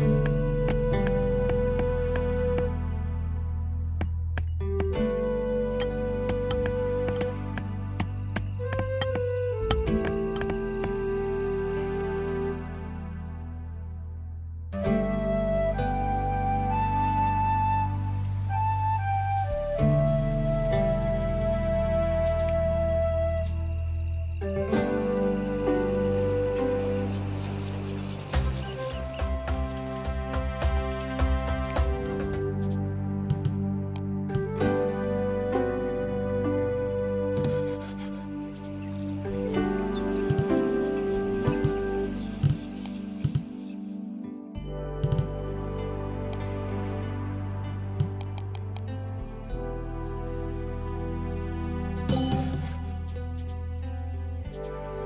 you Bye.